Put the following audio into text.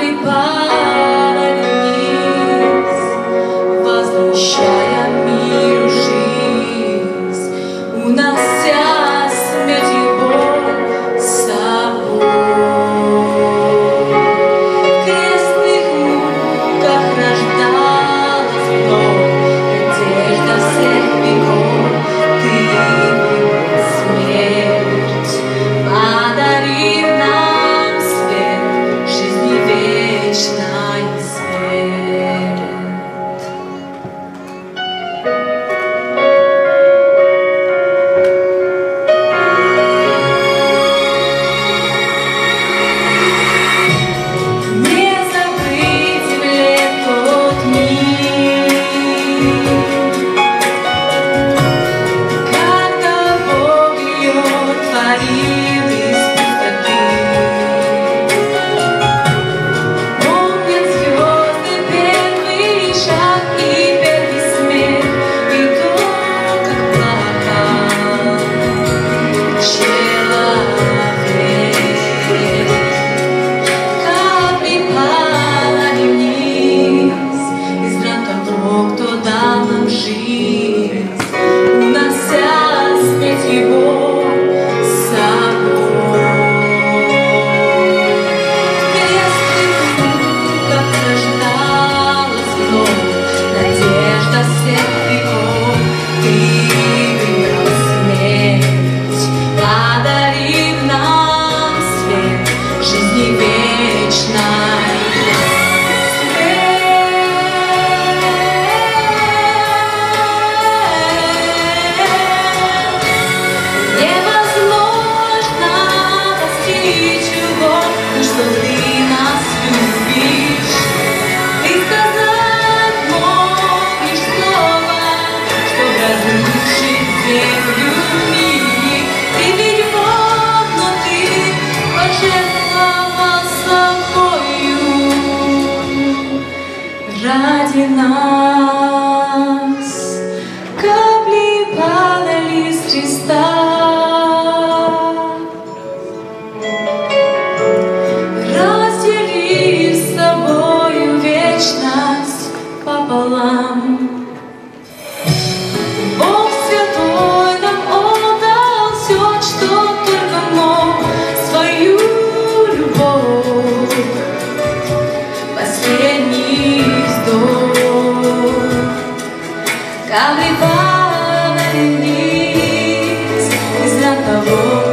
be by. ради нас. Капли падали с креста, разделив с собою вечность пополам. Capricorn, me diz, está tão bom.